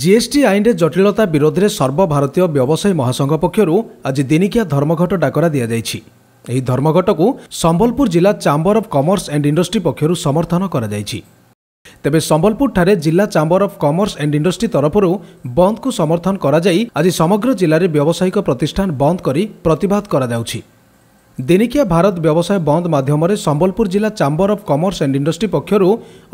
GST আইনের জটিলতা বিরোধে সর্বভারতীয় ব্যবসায়ী মহাসংঘ পক্ষর আজ দিনিকিয়া ধর্মঘট ডাকরা দিয়াযাইছি এই ধর্মঘটকু সম্বলপুর জেলা chamber of commerce and industry পক্ষর সমর্থন করা যাইছি তেবে সম্বলপুরঠারে জেলা chamber of commerce and industry তরফর বন্ধকু সমর্থন করা যাই আজ সমগ্র জেলার ব্যবসায়িক প্রতিষ্ঠান বন্ধ করে প্রতিবাদ করা যাচ্ছে दिनिकिया भारत व्यवसाय बन्द माध्यमले सम्बलपुर जा chamber of commerce and industries पक्ष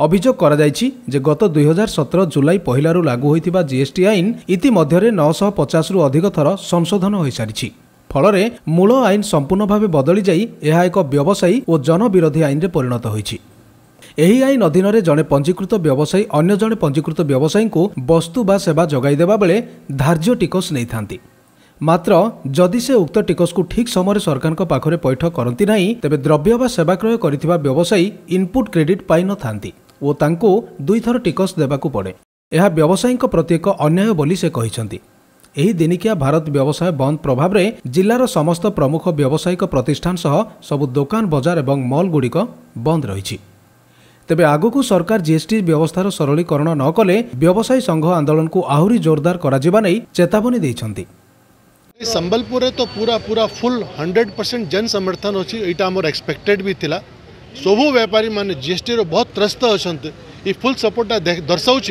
अभियोग दुई हजार सत्र जुलै पहिलो लागुहै जिएसटी आइन इतिमध्य नौश पचास रु अधिक थशोधन हुसारिचले मूल आइन सम्पूर्ण भावे बदलि यवसायी जनविरोधी आइन परिणत हुन्छ आइन अधीनर जन पञ्जीकृत व्यवसायी अन्यजे पञ्जीकृत व्यवसायी वस्तु बासेवा जगाइदेवा धार्ज्य टिकस ମାତ୍ର ଯଦି ସେ ଉକ୍ତ ଟିକସକୁ ଠିକ୍ ସମୟରେ ସରକାରଙ୍କ ପାଖରେ ପୈଠ କରନ୍ତି ନାହିଁ ତେବେ ଦ୍ରବ୍ୟ ବା ସେବା କ୍ରୟ କରିଥିବା ବ୍ୟବସାୟୀ ଇନ୍ପୁଟ୍ କ୍ରେଡିଟ୍ ପାଇନଥାନ୍ତି ଓ ତାଙ୍କୁ ଦୁଇଥର ଟିକସ ଦେବାକୁ ପଡ଼େ ଏହା ବ୍ୟବସାୟୀଙ୍କ ପ୍ରତି ଏକ ଅନ୍ୟାୟ ବୋଲି ସେ କହିଛନ୍ତି ଏହି ଦିନିକିଆ ଭାରତ ବ୍ୟବସାୟ ବନ୍ଦ ପ୍ରଭାବରେ ଜିଲ୍ଲାର ସମସ୍ତ ପ୍ରମୁଖ ବ୍ୟବସାୟିକ ପ୍ରତିଷ୍ଠାନ ସହ ସବୁ ଦୋକାନ ବଜାର ଏବଂ ମଲ୍ଗୁଡ଼ିକ ବନ୍ଦ ରହିଛି ତେବେ ଆଗକୁ ସରକାର ଜିଏସ୍ଟି ବ୍ୟବସ୍ଥାର ସରଳୀକରଣ ନ କଲେ ବ୍ୟବସାୟୀ ସଂଘ ଆନ୍ଦୋଳନକୁ ଆହୁରି ଜୋରଦାର କରାଯିବା ନେଇ ଚେତାବନୀ ଦେଇଛନ୍ତି संबलपुर तो पूरा पूरा फुल हंड्रेड परसेंट जन समर्थन अच्छी यहाँ आम एक्सपेक्टेड भी था सब व्यापारी मैंने जी एस त्रस्त अच्छा ये फुल सपोर्टा दर्शाऊँच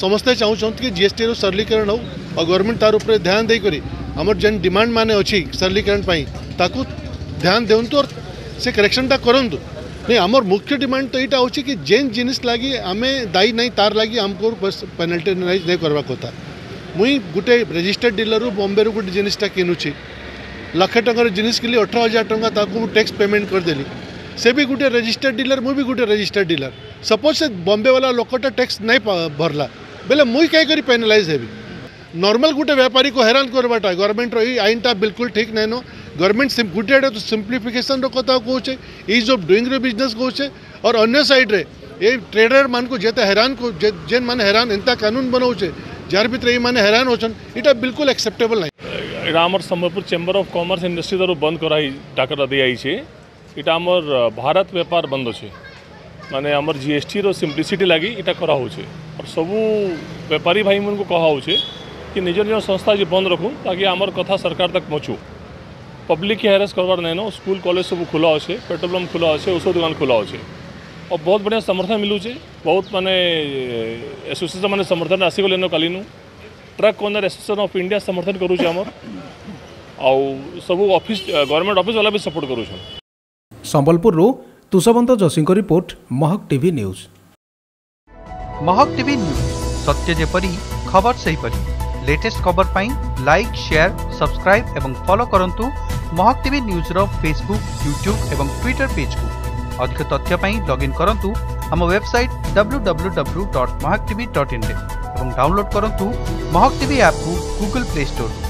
समस्ते चाहूँ कि जीएसटी सरलीकरण हो गवर्नमेंट तार ध्यान देकर आमर जेन डिमाण मैंने अच्छी सरलीकरण ध्यान दिंतु और से टा करूँ नहीं आम मुख्य डिमांड तो यहाँ हो जेन जिनिस लगी आम दायी नहीं तार लगी आमको पेनाल्टी नहीं करवा कथा मुई गोटे रेजिस्टर्ड डिलर बम्बे गोटे जिनिसा किणुची लक्ष ट जिनिस कि अठर हजार टाँग टैक्स पेमेंट करदेली से भी गोटे रेजिस्टर्ड डिलर मुझे गोटे रेजिस्टर्ड डिलर सपोज से बम्बे वाला लोकटा टैक्स नहीं भरला बेले मुई कहीं कर पेनालाइज हेबी नर्माल गोटे व्यापारी को हैरान करवाटा गवर्नमेंट रही आईनटा बिल्कुल ठीक नहीं न गवर्नमेंट गोटे आड़े तो सिंप्लीफिकेसन रहा कौचे इज अफ डुईंग बिजनेस कौचे और अन्य साइड रे ये ट्रेडर मानक जेत हैरान को जे, जेन मैंने हैरान एंता कानून बनाऊे जारी रही मैंने हैरान होचन बिल्कुल एक्सेप्टेबल नहीं इटा आम Sambalpur chamber of commerce industry द्वारा बंद कर डाकरा दी जाइए इटा आम भारत व्यापार बंद अच्छे माने आम जी एस टी रिम्प्लीसीटी लगी इटा करा और सबू बेपारी भाई मैं को कहे कि निज निज संस्था बंद रखू ताकि आम कथा सरकार तक पहुँचू पब्लिक हेरस करवार नहीं स्कूल कॉलेज सब खुला अच्छे पेट्रोल पंप खुला अच्छे औषध दुकान खुला अच्छे और बहुत बढ़िया समर्थन मिलूचे बहुत मानने एसोसीएसन मैंने समर्थन आसीगल कालीनु truck owner association of India समर्थन करुचे आमर आउ सब ऑफिस गवर्नमेंट ऑफिस वाला भी सपोर्ट करुछन संबलपुर रो तुषवंत जोशी को report Mahak TV news Mahak TV news सत्य जेपरी खबर सही परी लेटेस्ट खबर पाई लाइक शेयर सब्सक्राइब एवं फॉलो करंतु महक टीवी न्यूज रो फेसबुक यूट्यूब एवं ट्विटर पेज को અધિકત તથ્ય પરઈ લોગિન કરંતુ હમ વેબસાઈટ www.mahktv.in પરમ ડાઉનલોડ કરંતુ મહક ટીવી એપ કુ Google Play Store